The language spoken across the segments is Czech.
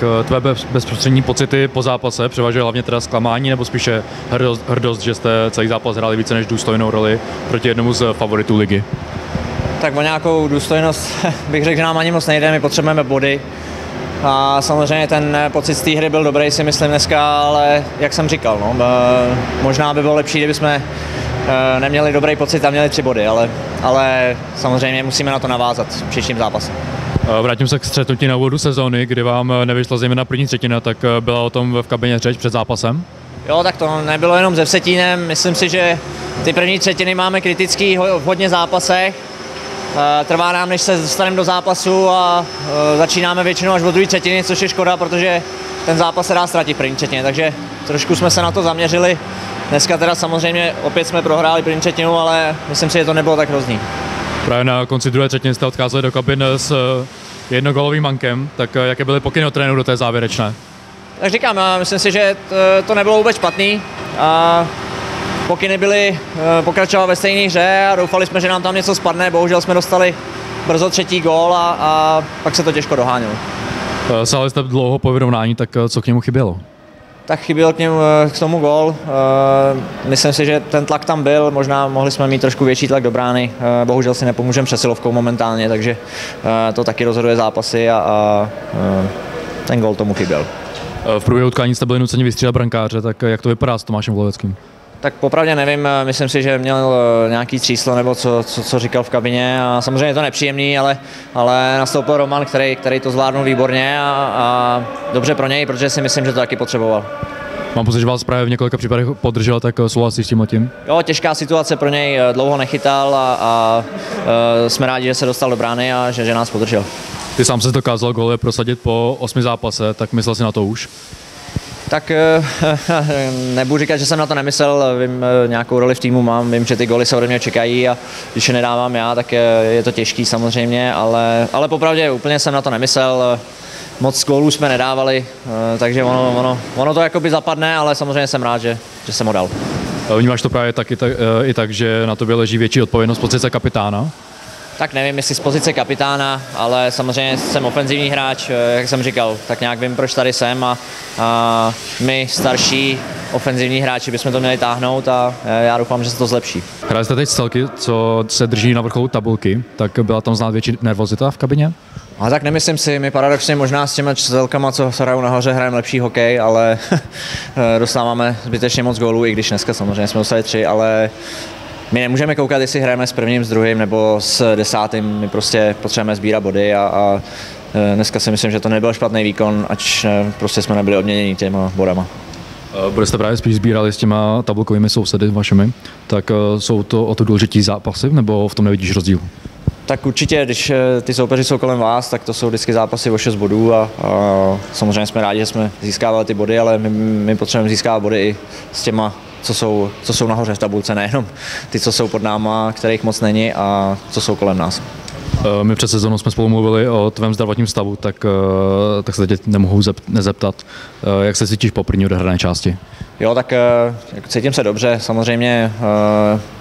K tvé bez- bezprostřední pocity po zápase převažuje hlavně teda zklamání nebo spíše hrdost, hrdost, že jste celý zápas hráli více než důstojnou roli proti jednomu z favoritů ligy? Tak o nějakou důstojnost bych řekl, že nám ani moc nejde, my potřebujeme body. A samozřejmě ten pocit z té hry byl dobrý, si myslím dneska, ale jak jsem říkal, no, b- možná by bylo lepší, kdyby jsme eh, neměli dobrý pocit a měli tři body, ale, ale samozřejmě musíme na to navázat v příštím zápase. Eh, Vrátím se k střetnutí na úvodu sezóny, kdy vám eh, nevyšla zejména první třetina, tak eh, byla o tom v kabině řeč před zápasem. Jo, tak to nebylo jenom ze Vsetínem, myslím si, že ty první třetiny máme kritický v hodně zápasech. Trvá nám, než se dostaneme do zápasu a začínáme většinou až od druhé třetiny, což je škoda, protože ten zápas se dá ztratit první třetině, takže trošku jsme se na to zaměřili. Dneska teda samozřejmě opět jsme prohráli první třetinu, ale myslím si, že to nebylo tak hrozný. Právě na konci druhé třetiny jste odcházeli do kabin s jednogolovým mankem, tak eh, jaké byly pokyny od tréninku do té závěrečné? Tak říkám, já myslím si, že to, to nebylo vůbec špatný. A pokyny byly eh, pokračovat ve stejné hře a doufali jsme, že nám tam něco spadne. Bohužel jsme dostali brzo třetí gól a, a pak se to těžko dohánělo. Eh, Sáli jste dlouho po vyrovnání, tak eh, co k němu chybělo? Tak chyběl k, němu, eh, k tomu gól. Eh, Myslím si, že ten tlak tam byl, možná mohli jsme mít trošku větší tlak do brány. Eh, Bohužel si nepomůžeme přesilovkou momentálně, takže to taky rozhoduje zápasy a, a ten gól tomu chyběl. V průběhu utkání jste byli nuceni vystřílet brankáře, tak jak to vypadá s Tomášem Vloveckým? Tak popravdě nevím, eh, myslím si, že měl eh, nějaký tříslo nebo co, co, co říkal v kabině a samozřejmě je to nepříjemný, ale, ale nastoupil Roman, který, který to zvládnul výborně a, a dobře pro něj, protože si myslím, že to taky potřeboval. Mám pocit, že vás právě v několika případech podržel, tak eh, souhlasíš s tím tím? Jo, těžká situace pro něj, dlouho nechytal a, a eh, jsme rádi, že se dostal do brány a že, že nás podržel. Ty sám se dokázal góly prosadit po osmi zápase, tak myslel si na to už? Tak eh, nebudu říkat, že jsem na to nemyslel, vím, eh, nějakou roli v týmu mám, vím, že ty goly se ode mě čekají a když je nedávám já, tak je, je to těžký samozřejmě, ale, ale popravdě úplně jsem na to nemyslel, moc gólů jsme nedávali, eh, takže ono, ono, ono to jakoby zapadne, ale samozřejmě jsem rád, že, že jsem ho dal. Eh, Vnímáš to právě tak, i, tak, eh, i tak, že na tobě leží větší odpovědnost pozice kapitána? Tak nevím, jestli z pozice kapitána, ale samozřejmě jsem ofenzivní hráč, eh, jak jsem říkal, tak nějak vím, proč tady jsem a, a my starší ofenzivní hráči bychom to měli táhnout a eh, já doufám, že se to zlepší. Hráli jste teď z celky, co se drží na vrcholu tabulky, tak byla tam znát větší nervozita v kabině? A tak nemyslím si, my paradoxně možná s těma čtvelkama, co se hrajou nahoře, hrajeme lepší hokej, ale dostáváme zbytečně moc gólů, i když dneska samozřejmě jsme dostali tři, ale my nemůžeme koukat, jestli hrajeme s prvním, s druhým nebo s desátým, my prostě potřebujeme sbírat body a, a eh, dneska si myslím, že to nebyl špatný výkon, ač eh, prostě jsme nebyli odměněni těma bodama. Eh, Bude jste právě spíš sbírali s těma tabulkovými sousedy vašimi, tak jsou to o to důležitý zápasy, nebo v tom nevidíš rozdíl? Tak určitě, když ty soupeři jsou kolem vás, tak to jsou vždycky zápasy o 6 bodů a, a samozřejmě jsme rádi, že jsme získávali ty body, ale my, my potřebujeme získávat body i s těma, co jsou, co jsou nahoře v tabulce, nejenom ty, co jsou pod náma, kterých moc není a co jsou kolem nás. Eh, My před sezónou jsme spolu mluvili o tvém zdravotním stavu, tak, eh, tak se teď nemohu zep- nezeptat, eh, jak se cítíš po první odehrané části? Jo, tak cítím se dobře, samozřejmě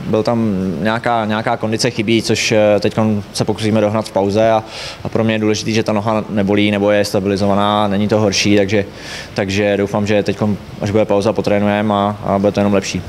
byl tam nějaká, nějaká kondice chybí, což teď se pokusíme dohnat v pauze a, a pro mě je důležité, že ta noha nebolí nebo je stabilizovaná, není to horší, takže, takže doufám, že teď, až bude pauza, potrénujeme a, a bude to jenom lepší.